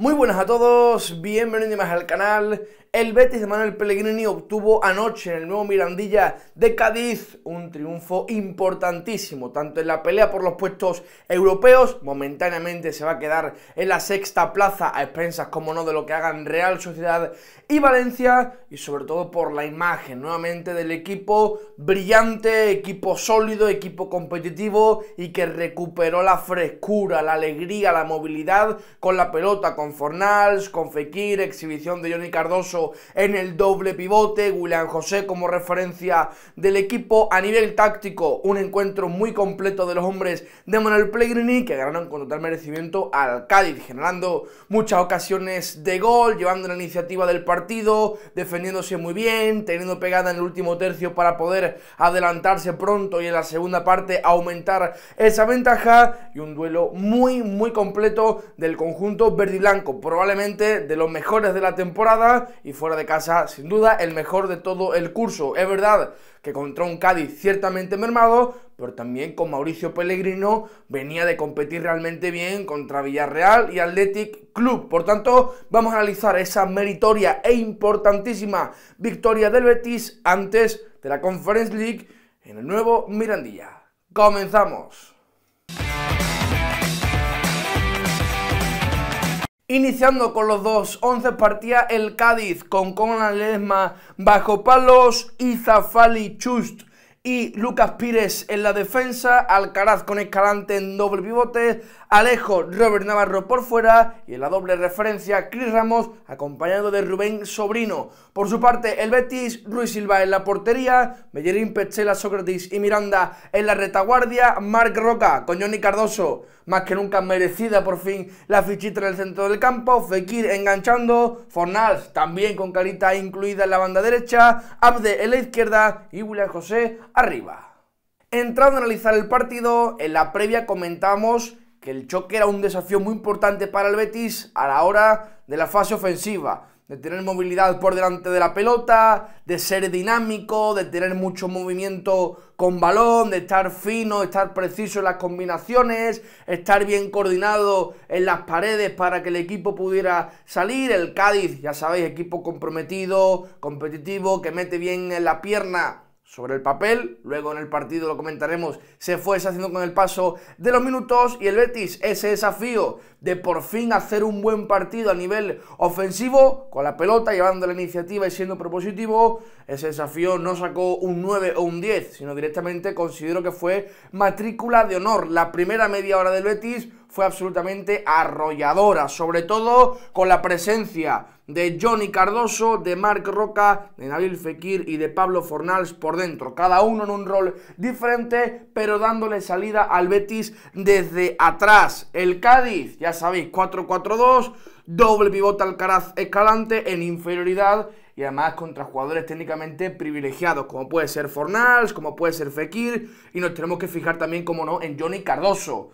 Muy buenas a todos, bienvenidos más al canal. El Betis de Manuel Pellegrini obtuvo anoche en el nuevo Mirandilla de Cádiz un triunfo importantísimo, tanto en la pelea por los puestos europeos, momentáneamente se va a quedar en la sexta plaza a expensas, como no, de lo que hagan Real Sociedad y Valencia, y sobre todo por la imagen nuevamente del equipo brillante, equipo sólido, equipo competitivo y que recuperó la frescura, la alegría, la movilidad con la pelota, con Fornals, con Fekir, exhibición de Johnny Cardoso en el doble pivote, William José como referencia del equipo. A nivel táctico, un encuentro muy completo de los hombres de Manuel Pellegrini que ganaron con total merecimiento al Cádiz, generando muchas ocasiones de gol, llevando la iniciativa del partido, defendiéndose muy bien, teniendo pegada en el último tercio para poder adelantarse pronto y en la segunda parte aumentar esa ventaja. Y un duelo muy muy completo del conjunto verde blanco, probablemente de los mejores de la temporada y fuera de casa, sin duda, el mejor de todo el curso. Es verdad que contra un Cádiz ciertamente mermado, pero también con Mauricio Pellegrino venía de competir realmente bien contra Villarreal y Athletic Club. Por tanto, vamos a analizar esa meritoria e importantísima victoria del Betis antes de la Conference League en el nuevo Mirandilla. ¡Comenzamos! Iniciando con los dos 11 partía el Cádiz con Conan Ledesma bajo palos, Izafali Chust y Lucas Pires en la defensa, Alcaraz con Escalante en doble pivote, Alejo, Robert Navarro por fuera y en la doble referencia Cris Ramos acompañado de Rubén Sobrino. Por su parte el Betis, Ruiz Silva en la portería, Bellerín, Pechela, Sócrates y Miranda en la retaguardia, Marc Roca con Johnny Cardoso, más que nunca merecida por fin la fichita en el centro del campo, Fekir enganchando, Fornals también con carita incluida en la banda derecha, Abde en la izquierda y William José arriba. Entrando a analizar el partido, en la previa comentamos que el choque era un desafío muy importante para el Betis a la hora de la fase ofensiva de tener movilidad por delante de la pelota, de ser dinámico, de tener mucho movimiento con balón, de estar fino, de estar preciso en las combinaciones, estar bien coordinado en las paredes para que el equipo pudiera salir. El Cádiz, ya sabéis, equipo comprometido, competitivo, que mete bien en la pierna sobre el papel, luego en el partido lo comentaremos, se fue haciendo con el paso de los minutos y el Betis ese desafío de por fin hacer un buen partido a nivel ofensivo, con la pelota, llevando la iniciativa y siendo propositivo, ese desafío no sacó un 9 o un 10, sino directamente considero que fue matrícula de honor. La primera media hora del Betis fue absolutamente arrolladora, sobre todo con la presencia de Johnny Cardoso, de Marc Roca, de Nabil Fekir y de Pablo Fornals por dentro, cada uno en un rol diferente, pero dándole salida al Betis desde atrás. El Cádiz, ya sabéis, 4-4-2, doble pivote Alcaraz Escalante en inferioridad y además contra jugadores técnicamente privilegiados, como puede ser Fornals, como puede ser Fekir, y nos tenemos que fijar también, como no, en Johnny Cardoso.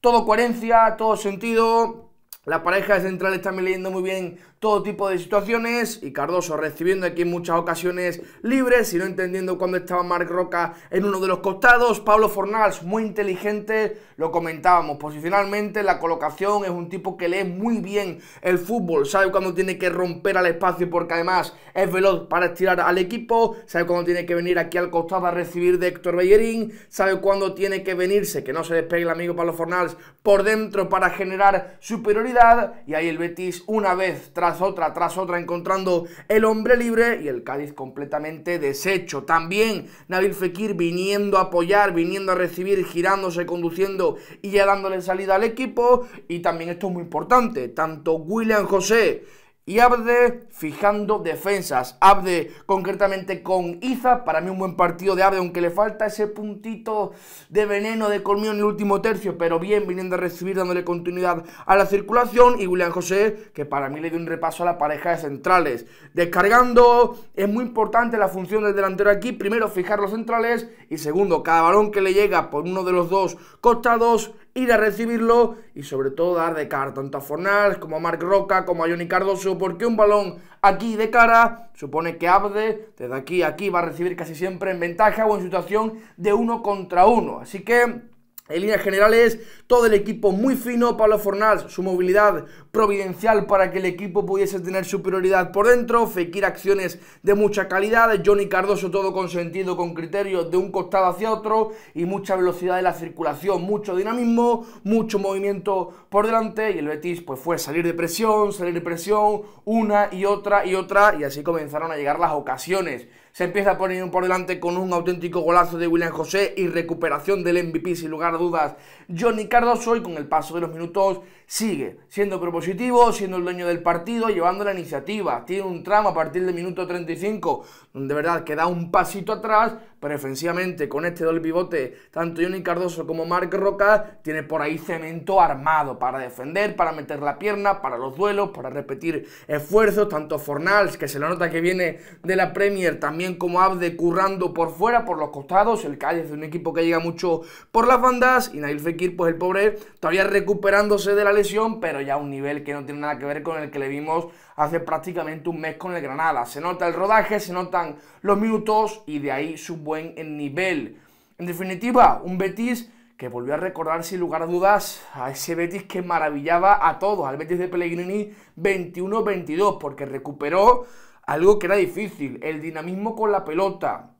Todo coherencia, todo sentido, la pareja de centrales también leyendo muy bien todo tipo de situaciones y Cardoso recibiendo aquí en muchas ocasiones libres y no entendiendo cuándo estaba Marc Roca en uno de los costados. Pablo Fornals, muy inteligente, lo comentábamos posicionalmente, la colocación es un tipo que lee muy bien el fútbol, sabe cuándo tiene que romper al espacio porque además es veloz para estirar al equipo, sabe cuándo tiene que venir aquí al costado a recibir de Héctor Bellerín, sabe cuándo tiene que venirse, que no se despegue el amigo Pablo Fornals por dentro para generar superioridad y ahí el Betis una vez tras otra, tras otra encontrando el hombre libre y el Cádiz completamente deshecho. También Nabil Fekir viniendo a apoyar, viniendo a recibir, girándose, conduciendo y ya dándole salida al equipo. Y también esto es muy importante, tanto William José y Abde fijando defensas. Abde concretamente con Iza. Para mí un buen partido de Abde, aunque le falta ese puntito de veneno de colmillo en el último tercio. Pero bien, viniendo a recibir, dándole continuidad a la circulación. Y William José, que para mí le dio un repaso a la pareja de centrales. Descargando, es muy importante la función del delantero aquí. Primero, fijar los centrales. Y segundo, cada balón que le llega por uno de los dos costados ir a recibirlo y sobre todo dar de cara tanto a Fornals como a Marc Roca como a Johnny Cardoso porque un balón aquí de cara supone que Abde desde aquí a aquí va a recibir casi siempre en ventaja o en situación de uno contra uno. Así que En líneas generales, todo el equipo muy fino, Pablo Fornals, su movilidad providencial para que el equipo pudiese tener superioridad por dentro, Fekir acciones de mucha calidad, Johnny Cardoso todo con sentido, con criterio de un costado hacia otro y mucha velocidad de la circulación, mucho dinamismo, mucho movimiento por delante y el Betis pues fue salir de presión, salir de presión, una y otra y otra y así comenzaron a llegar las ocasiones. Se empieza a poner por delante con un auténtico golazo de William José y recuperación del MVP sin lugar dudas Johnny Cardoso y con el paso de los minutos sigue siendo propositivo, siendo el dueño del partido, llevando la iniciativa. Tiene un tramo a partir del minuto 35 donde de verdad queda un pasito atrás, pero defensivamente con este doble pivote, tanto Johnny Cardoso como Marc Roca, tiene por ahí cemento armado para defender, para meter la pierna, para los duelos, para repetir esfuerzos, tanto Fornals, que se le nota que viene de la Premier, también como Abde currando por fuera, por los costados, el Cádiz es un equipo que llega mucho por las bandas, y Nail Fekir, pues el pobre, todavía recuperándose de la lesión, pero ya a un nivel que no tiene nada que ver con el que le vimos hace prácticamente un mes con el Granada. Se nota el rodaje, se notan los minutos y de ahí su buen nivel. En definitiva, un Betis que volvió a recordar sin lugar a dudas a ese Betis que maravillaba a todos, al Betis de Pellegrini 21-22, porque recuperó algo que era difícil, el dinamismo con la pelota,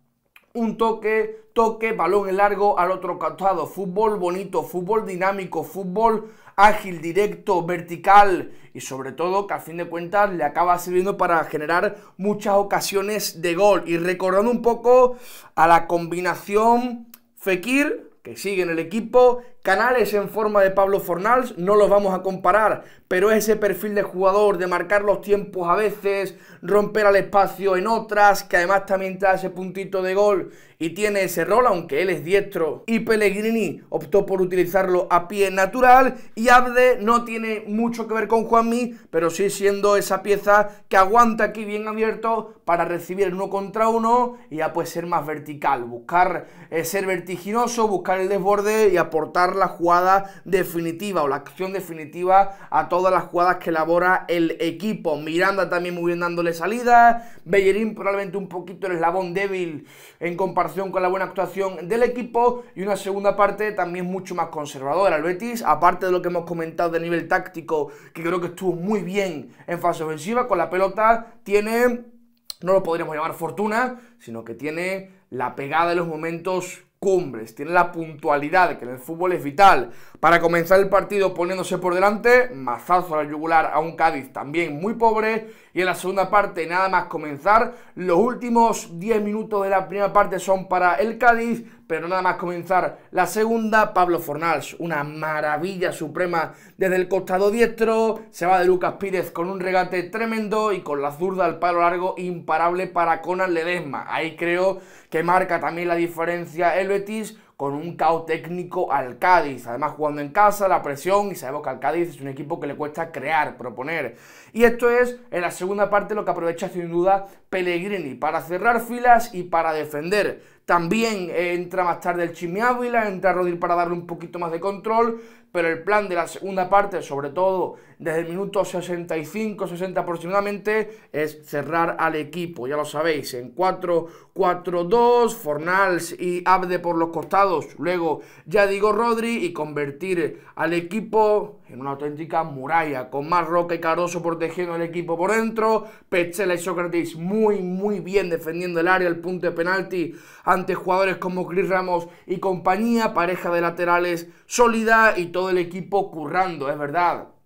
un toque, toque, balón en largo al otro costado, fútbol bonito, fútbol dinámico, fútbol ágil, directo, vertical. Y sobre todo que a fin de cuentas le acaba sirviendo para generar muchas ocasiones de gol. Y recordando un poco a la combinación Fekir que sigue en el equipo, Canales en forma de Pablo Fornals, no los vamos a comparar, pero ese perfil de jugador de marcar los tiempos a veces, romper al espacio en otras, que además también trae ese puntito de gol y tiene ese rol, aunque él es diestro. Y Pellegrini optó por utilizarlo a pie natural y Abde no tiene mucho que ver con Juanmi, pero sí siendo esa pieza que aguanta aquí bien abierto para recibir uno contra uno y ya pues ser más vertical, buscar eh, ser vertiginoso, buscar el desborde y aportar la jugada definitiva o la acción definitiva a todas las jugadas que elabora el equipo. Miranda también muy bien dándole salida, Bellerín probablemente un poquito el eslabón débil en comparación con la buena actuación del equipo y una segunda parte también mucho más conservadora. El Betis, aparte de lo que hemos comentado de nivel táctico, que creo que estuvo muy bien en fase ofensiva, con la pelota tiene, no lo podríamos llamar fortuna, sino que tiene la pegada de los momentos cumbres, tiene la puntualidad que en el fútbol es vital. Para comenzar el partido poniéndose por delante, mazazo al yugular a un Cádiz también muy pobre. Y en la segunda parte, nada más comenzar, los últimos 10 minutos de la primera parte son para el Cádiz, pero nada más comenzar la segunda, Pablo Fornals, una maravilla suprema desde el costado diestro, se va de Lucas Pírez con un regate tremendo y con la zurda al palo largo imparable para Conan Ledesma. Ahí creo que marca también la diferencia el Betis con un caos técnico al Cádiz. Además, jugando en casa, la presión, y sabemos que al Cádiz es un equipo que le cuesta crear, proponer. Y esto es, en la segunda parte, lo que aprovecha sin duda Pellegrini, para cerrar filas y para defender. También entra más tarde el Chimi Ávila, entra Rodríguez para darle un poquito más de control, pero el plan de la segunda parte, sobre todo desde el minuto 65-60 aproximadamente, es cerrar al equipo, ya lo sabéis, en 4-4-2, Fornals y Abde por los costados, luego ya digo Rodri y convertir al equipo en una auténtica muralla, con más Roca y Caroso protegiendo al equipo por dentro, Petzela y Sócrates muy muy bien defendiendo el área, el punto de penalti ante jugadores como Chris Ramos y compañía, pareja de laterales sólida y todo el equipo currando, es verdad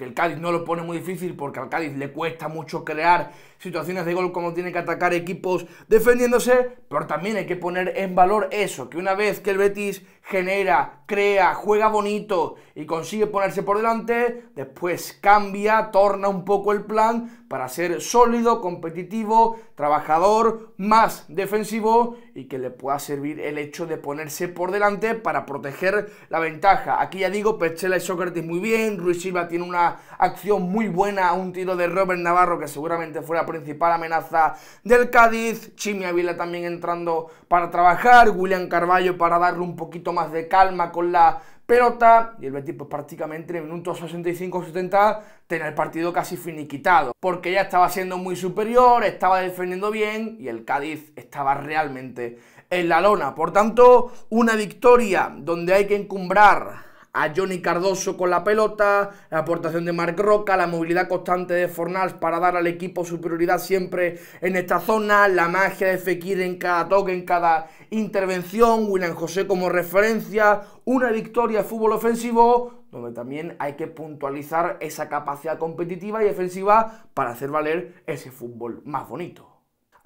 que el Cádiz no lo pone muy difícil porque al Cádiz le cuesta mucho crear situaciones de gol como tiene que atacar equipos defendiéndose, pero también hay que poner en valor eso, que una vez que el Betis genera, crea, juega bonito y consigue ponerse por delante, después cambia, torna un poco el plan para ser sólido, competitivo, trabajador, más defensivo y que le pueda servir el hecho de ponerse por delante para proteger la ventaja. Aquí ya digo, Pechela y Sócrates muy bien, Ruiz Silva tiene una acción muy buena, un tiro de Robert Navarro que seguramente fuera principal amenaza del Cádiz, Chimi Avila también entrando para trabajar, William Carballo para darle un poquito más de calma con la pelota y el Betis pues prácticamente en el minuto 65-70 tenía el partido casi finiquitado porque ya estaba siendo muy superior, estaba defendiendo bien y el Cádiz estaba realmente en la lona. Por tanto, una victoria donde hay que encumbrar a Johnny Cardoso con la pelota, la aportación de Marc Roca, la movilidad constante de Fornals para dar al equipo superioridad siempre en esta zona, la magia de Fekir en cada toque, en cada intervención, William José como referencia, una victoria de fútbol ofensivo donde también hay que puntualizar esa capacidad competitiva y defensiva para hacer valer ese fútbol más bonito.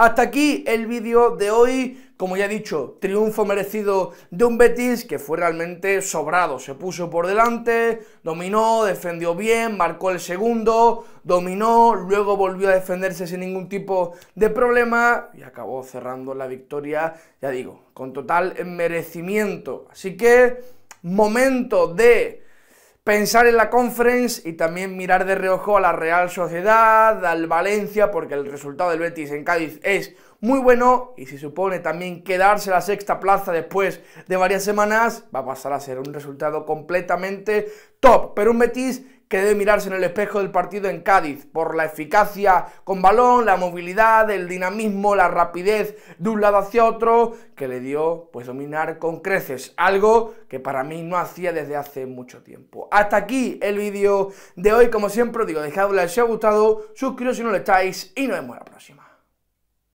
Hasta aquí el vídeo de hoy, como ya he dicho, triunfo merecido de un Betis que fue realmente sobrado, se puso por delante, dominó, defendió bien, marcó el segundo, dominó, luego volvió a defenderse sin ningún tipo de problema y acabó cerrando la victoria, ya digo, con total merecimiento. Así que, momento de pensar en la conference y también mirar de reojo a la Real Sociedad, al Valencia, porque el resultado del Betis en Cádiz es muy bueno y si supone también quedarse la sexta plaza después de varias semanas, va a pasar a ser un resultado completamente top. Pero un Betis que debe mirarse en el espejo del partido en Cádiz por la eficacia con balón, la movilidad, el dinamismo, la rapidez de un lado hacia otro que le dio pues dominar con creces, algo que para mí no hacía desde hace mucho tiempo. Hasta aquí el vídeo de hoy, como siempre digo, dejadle si os ha gustado, suscribiros si no lo estáis y nos vemos la próxima.